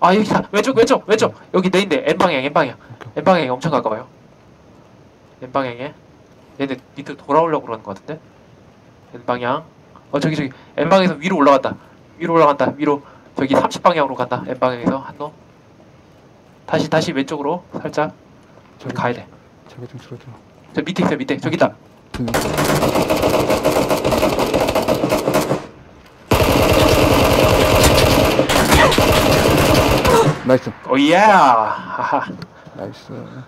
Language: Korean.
아 여기다. 왼쪽 왼쪽 왼쪽. 여기 내인데 N 방향 N 방향. N 방향이 엄청 가까워요. N 방향에. 얘네 밑으로 돌아오려고 그러는 것 같은데? N 방향. 어 저기 저기. N 방향에서 위로 올라간다. 위로 올라간다. 위로. 저기 30 방향으로 간다. N 방향에서. 한놈. 다시 다시 왼쪽으로 살짝 저기 가야 돼저 저기 좀 줄어들어. 밑에 있어 밑에. 저기 있다. 등. Nice. Oh yeah. nice. Uh,